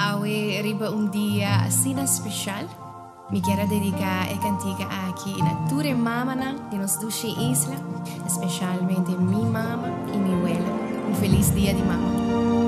awi riba un dia sina special. Mi chiara dedica e cantica a chi nature mamana di nos duci isla, specialmente mi mamma e mi uela. Un feliz dia di mamma.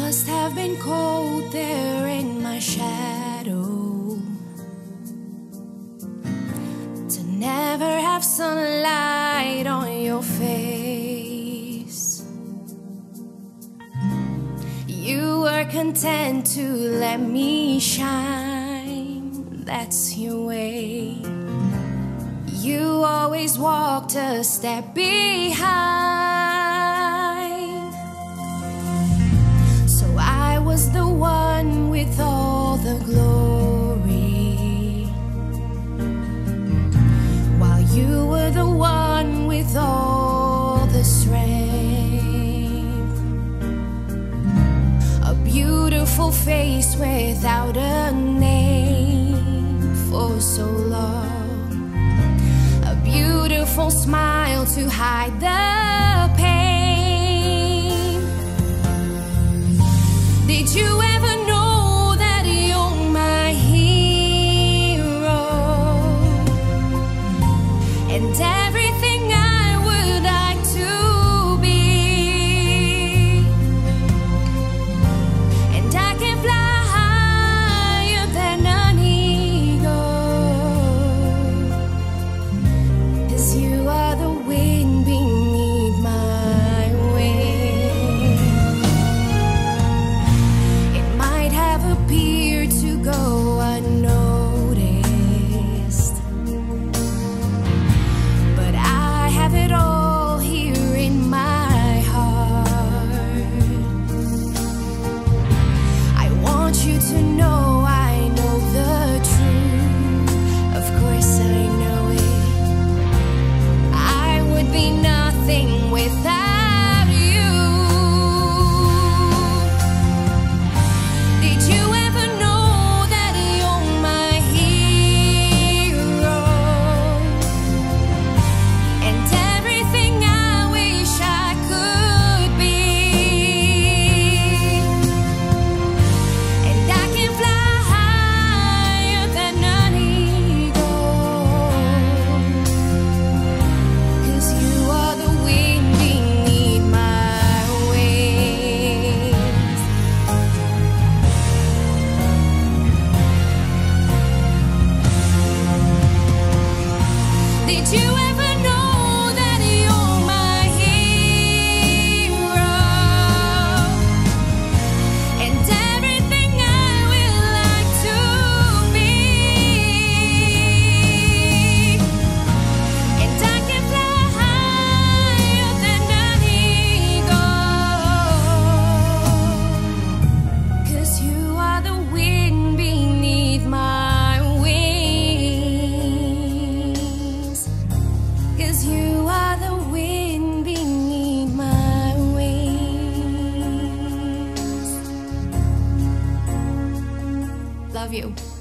Must have been cold there in my shadow to never have sunlight on your face. You were content to let me shine, that's your way. You always walked a step behind. Face without a name for so long. A beautiful smile to hide the pain. Did you Did Love you.